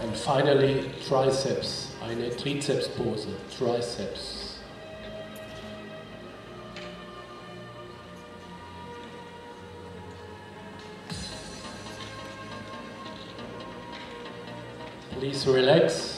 And finally, triceps, eine Trizepspose, triceps. Please relax.